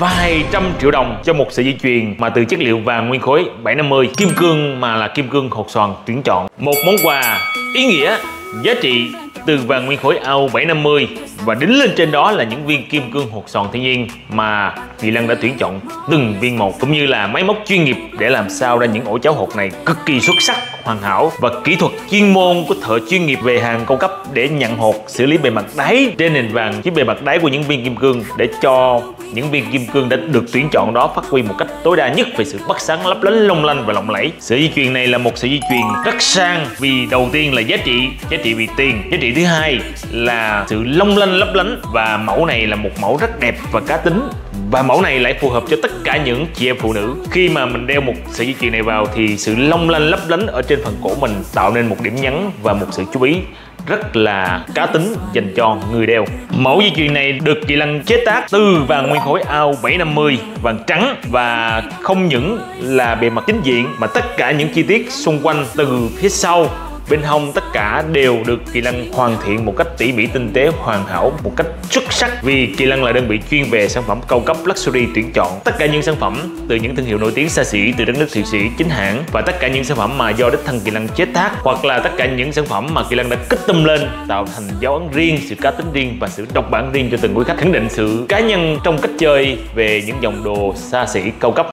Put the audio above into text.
vài trăm triệu đồng cho một sợi dây chuyền mà từ chất liệu vàng nguyên khối 750 kim cương mà là kim cương hột xoàn tuyển chọn. Một món quà ý nghĩa giá trị từ vàng nguyên khối AU 750 và đính lên trên đó là những viên kim cương hột sòn thiên nhiên mà Kỳ Lân đã tuyển chọn từng viên một, cũng như là máy móc chuyên nghiệp để làm sao ra những ổ cháo hột này cực kỳ xuất sắc, hoàn hảo và kỹ thuật chuyên môn của thợ chuyên nghiệp về hàng cao cấp để nhận hột, xử lý bề mặt đáy trên nền vàng với bề mặt đáy của những viên kim cương để cho những viên kim cương đã được tuyển chọn đó phát huy một cách tối đa nhất về sự bắt sáng lấp lánh, long lanh và lộng lẫy. Sợi dây chuyền này là một sợi dây chuyền rất sang vì đầu tiên là giá trị giá trị vì tiền. Giá trị thứ hai là sự long lanh lấp lánh và mẫu này là một mẫu rất đẹp và cá tính. Và mẫu này lại phù hợp cho tất cả những chị em phụ nữ. Khi mà mình đeo một sợi dây chuyền này vào thì sự long lanh lấp lánh ở trên phần cổ mình tạo nên một điểm nhấn và một sự chú ý rất là cá tính dành cho người đeo. Mẫu dây chuyền này được kỳ lân chế tác từ vàng nguyên khối ao 750 vàng trắng và không những là bề mặt chính diện mà tất cả những chi tiết xung quanh từ phía sau bên hông tất cả đều được Kỳ Lân hoàn thiện một cách tỉ mỉ tinh tế, hoàn hảo một cách xuất sắc. Vì Kỳ Lân là đơn vị chuyên về sản phẩm cao cấp luxury tuyển chọn. Tất cả những sản phẩm từ những thương hiệu nổi tiếng xa xỉ từ đất nước Thụy Sĩ, chính hãng và tất cả những sản phẩm mà do đích thân Kỳ Lân chế tác, hoặc là tất cả những sản phẩm mà Kỳ Lân đã custom lên, tạo thành dấu ấn riêng, sự cá tính riêng và sự độc bản riêng cho từng quý khách khẳng định sự cá nhân trong cách chơi về những dòng đồ xa xỉ cao cấp.